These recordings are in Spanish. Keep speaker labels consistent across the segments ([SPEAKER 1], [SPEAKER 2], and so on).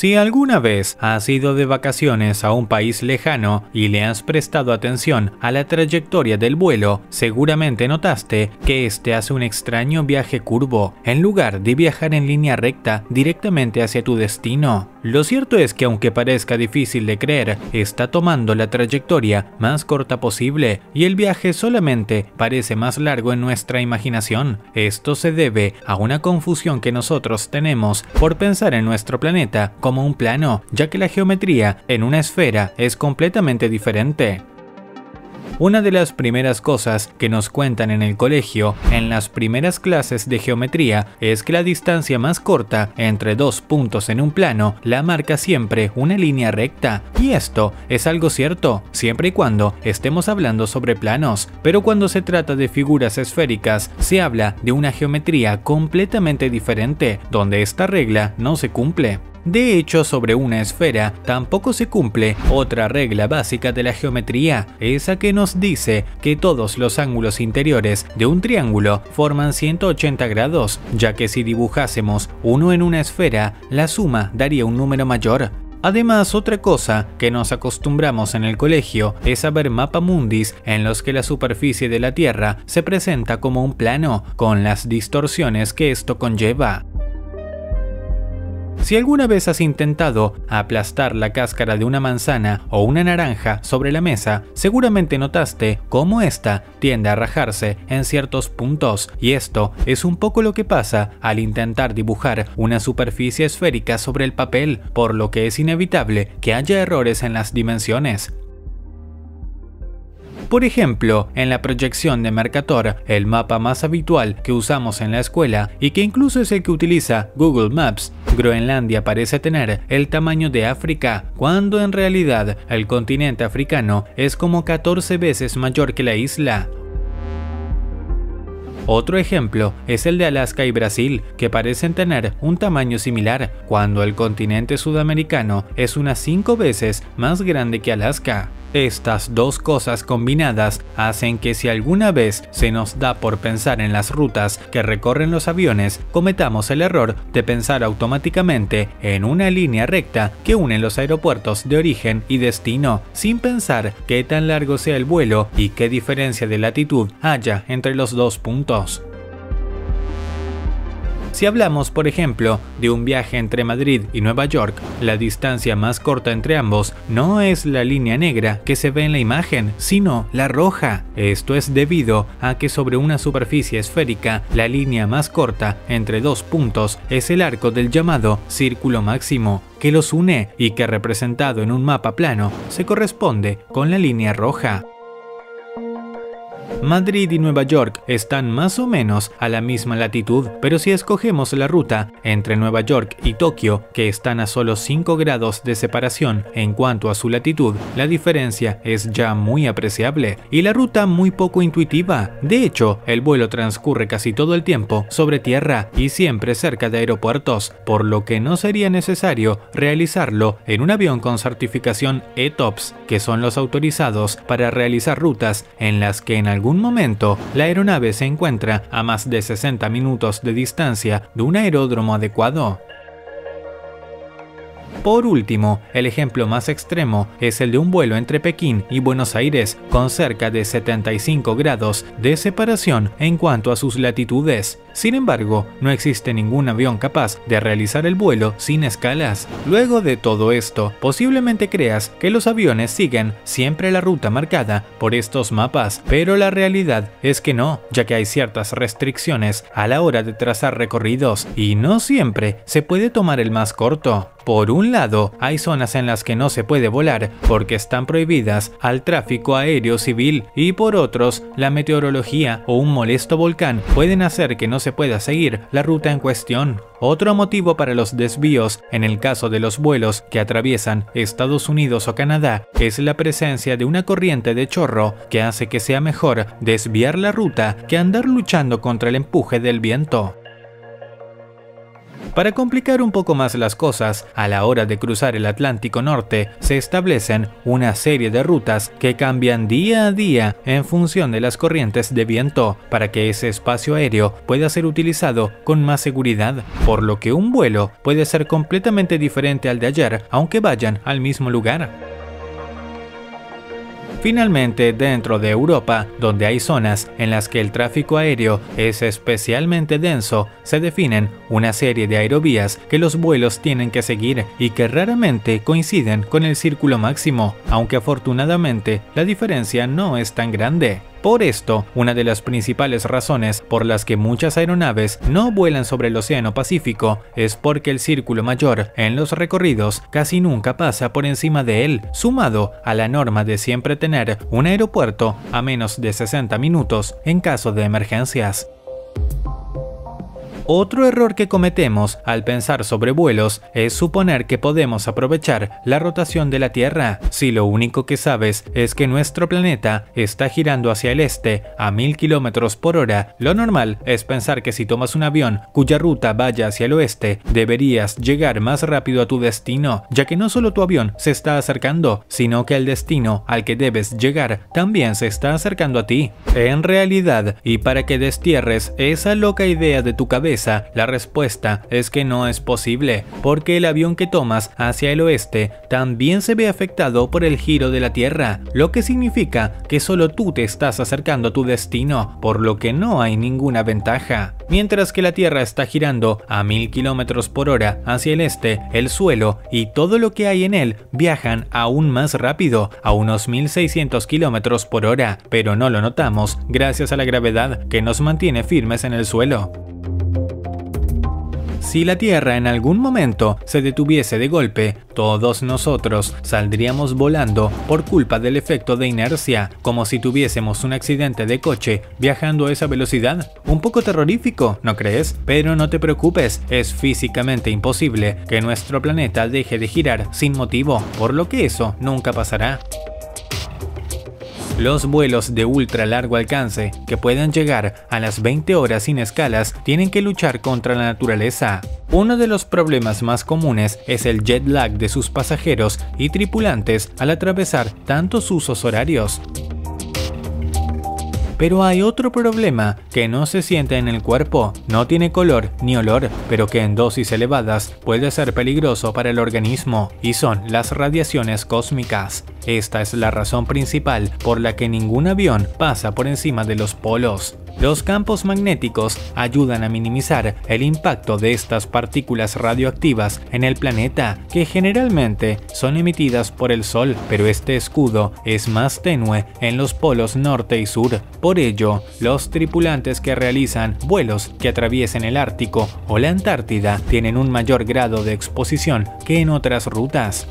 [SPEAKER 1] Si alguna vez has ido de vacaciones a un país lejano y le has prestado atención a la trayectoria del vuelo, seguramente notaste que este hace un extraño viaje curvo, en lugar de viajar en línea recta directamente hacia tu destino. Lo cierto es que aunque parezca difícil de creer, está tomando la trayectoria más corta posible y el viaje solamente parece más largo en nuestra imaginación. Esto se debe a una confusión que nosotros tenemos por pensar en nuestro planeta como un plano, ya que la geometría en una esfera es completamente diferente. Una de las primeras cosas que nos cuentan en el colegio, en las primeras clases de geometría, es que la distancia más corta entre dos puntos en un plano la marca siempre una línea recta. Y esto es algo cierto, siempre y cuando estemos hablando sobre planos. Pero cuando se trata de figuras esféricas, se habla de una geometría completamente diferente, donde esta regla no se cumple. De hecho, sobre una esfera tampoco se cumple otra regla básica de la geometría, esa que nos dice que todos los ángulos interiores de un triángulo forman 180 grados, ya que si dibujásemos uno en una esfera, la suma daría un número mayor. Además, otra cosa que nos acostumbramos en el colegio es a ver mapamundis en los que la superficie de la Tierra se presenta como un plano, con las distorsiones que esto conlleva. Si alguna vez has intentado aplastar la cáscara de una manzana o una naranja sobre la mesa, seguramente notaste cómo ésta tiende a rajarse en ciertos puntos, y esto es un poco lo que pasa al intentar dibujar una superficie esférica sobre el papel, por lo que es inevitable que haya errores en las dimensiones. Por ejemplo, en la proyección de Mercator, el mapa más habitual que usamos en la escuela y que incluso es el que utiliza Google Maps, Groenlandia parece tener el tamaño de África, cuando en realidad el continente africano es como 14 veces mayor que la isla. Otro ejemplo es el de Alaska y Brasil, que parecen tener un tamaño similar, cuando el continente sudamericano es unas 5 veces más grande que Alaska. Estas dos cosas combinadas hacen que si alguna vez se nos da por pensar en las rutas que recorren los aviones, cometamos el error de pensar automáticamente en una línea recta que une los aeropuertos de origen y destino, sin pensar qué tan largo sea el vuelo y qué diferencia de latitud haya entre los dos puntos. Si hablamos, por ejemplo, de un viaje entre Madrid y Nueva York, la distancia más corta entre ambos no es la línea negra que se ve en la imagen, sino la roja. Esto es debido a que sobre una superficie esférica, la línea más corta entre dos puntos es el arco del llamado círculo máximo, que los une y que representado en un mapa plano se corresponde con la línea roja. Madrid y Nueva York están más o menos a la misma latitud, pero si escogemos la ruta entre Nueva York y Tokio, que están a solo 5 grados de separación en cuanto a su latitud, la diferencia es ya muy apreciable y la ruta muy poco intuitiva. De hecho, el vuelo transcurre casi todo el tiempo sobre tierra y siempre cerca de aeropuertos, por lo que no sería necesario realizarlo en un avión con certificación ETOPS, que son los autorizados para realizar rutas en las que en algún momento la aeronave se encuentra a más de 60 minutos de distancia de un aeródromo adecuado. Por último, el ejemplo más extremo es el de un vuelo entre Pekín y Buenos Aires, con cerca de 75 grados de separación en cuanto a sus latitudes. Sin embargo, no existe ningún avión capaz de realizar el vuelo sin escalas. Luego de todo esto, posiblemente creas que los aviones siguen siempre la ruta marcada por estos mapas, pero la realidad es que no, ya que hay ciertas restricciones a la hora de trazar recorridos y no siempre se puede tomar el más corto. Por un lado, hay zonas en las que no se puede volar porque están prohibidas al tráfico aéreo civil y por otros, la meteorología o un molesto volcán pueden hacer que no se pueda seguir la ruta en cuestión. Otro motivo para los desvíos en el caso de los vuelos que atraviesan Estados Unidos o Canadá es la presencia de una corriente de chorro que hace que sea mejor desviar la ruta que andar luchando contra el empuje del viento. Para complicar un poco más las cosas, a la hora de cruzar el Atlántico Norte se establecen una serie de rutas que cambian día a día en función de las corrientes de viento para que ese espacio aéreo pueda ser utilizado con más seguridad, por lo que un vuelo puede ser completamente diferente al de ayer aunque vayan al mismo lugar. Finalmente, dentro de Europa, donde hay zonas en las que el tráfico aéreo es especialmente denso, se definen una serie de aerovías que los vuelos tienen que seguir y que raramente coinciden con el círculo máximo, aunque afortunadamente la diferencia no es tan grande. Por esto, una de las principales razones por las que muchas aeronaves no vuelan sobre el Océano Pacífico es porque el círculo mayor en los recorridos casi nunca pasa por encima de él, sumado a la norma de siempre tener un aeropuerto a menos de 60 minutos en caso de emergencias. Otro error que cometemos al pensar sobre vuelos es suponer que podemos aprovechar la rotación de la Tierra, si lo único que sabes es que nuestro planeta está girando hacia el este a 1000 km por hora. Lo normal es pensar que si tomas un avión cuya ruta vaya hacia el oeste, deberías llegar más rápido a tu destino, ya que no solo tu avión se está acercando, sino que el destino al que debes llegar también se está acercando a ti. En realidad, y para que destierres esa loca idea de tu cabeza, la respuesta es que no es posible, porque el avión que tomas hacia el oeste también se ve afectado por el giro de la Tierra, lo que significa que solo tú te estás acercando a tu destino, por lo que no hay ninguna ventaja. Mientras que la Tierra está girando a 1000 km por hora hacia el este, el suelo y todo lo que hay en él viajan aún más rápido, a unos 1600 km por hora, pero no lo notamos gracias a la gravedad que nos mantiene firmes en el suelo. Si la Tierra en algún momento se detuviese de golpe, todos nosotros saldríamos volando por culpa del efecto de inercia, como si tuviésemos un accidente de coche viajando a esa velocidad. Un poco terrorífico, ¿no crees? Pero no te preocupes, es físicamente imposible que nuestro planeta deje de girar sin motivo, por lo que eso nunca pasará. Los vuelos de ultra largo alcance, que puedan llegar a las 20 horas sin escalas, tienen que luchar contra la naturaleza. Uno de los problemas más comunes es el jet lag de sus pasajeros y tripulantes al atravesar tantos usos horarios. Pero hay otro problema que no se siente en el cuerpo, no tiene color ni olor, pero que en dosis elevadas puede ser peligroso para el organismo, y son las radiaciones cósmicas. Esta es la razón principal por la que ningún avión pasa por encima de los polos. Los campos magnéticos ayudan a minimizar el impacto de estas partículas radioactivas en el planeta, que generalmente son emitidas por el Sol, pero este escudo es más tenue en los polos norte y sur. Por ello, los tripulantes que realizan vuelos que atraviesen el Ártico o la Antártida tienen un mayor grado de exposición que en otras rutas.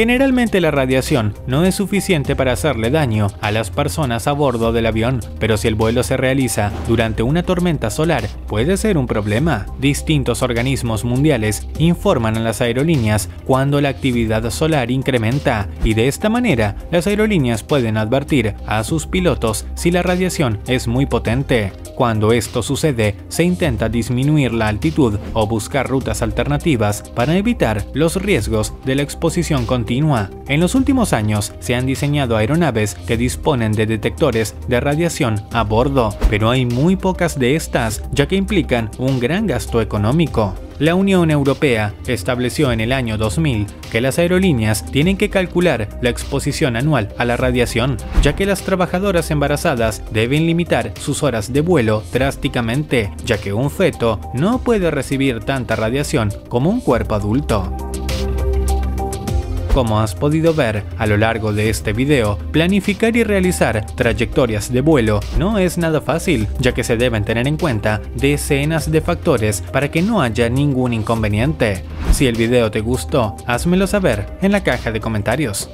[SPEAKER 1] Generalmente la radiación no es suficiente para hacerle daño a las personas a bordo del avión, pero si el vuelo se realiza durante una tormenta solar, puede ser un problema. Distintos organismos mundiales informan a las aerolíneas cuando la actividad solar incrementa y de esta manera las aerolíneas pueden advertir a sus pilotos si la radiación es muy potente. Cuando esto sucede, se intenta disminuir la altitud o buscar rutas alternativas para evitar los riesgos de la exposición En los últimos años se han diseñado aeronaves que disponen de detectores de radiación a bordo, pero hay muy pocas de estas ya que implican un gran gasto económico. La Unión Europea estableció en el año 2000 que las aerolíneas tienen que calcular la exposición anual a la radiación, ya que las trabajadoras embarazadas deben limitar sus horas de vuelo drásticamente, ya que un feto no puede recibir tanta radiación como un cuerpo adulto. Como has podido ver a lo largo de este video, planificar y realizar trayectorias de vuelo no es nada fácil, ya que se deben tener en cuenta decenas de factores para que no haya ningún inconveniente. Si el video te gustó, házmelo saber en la caja de comentarios.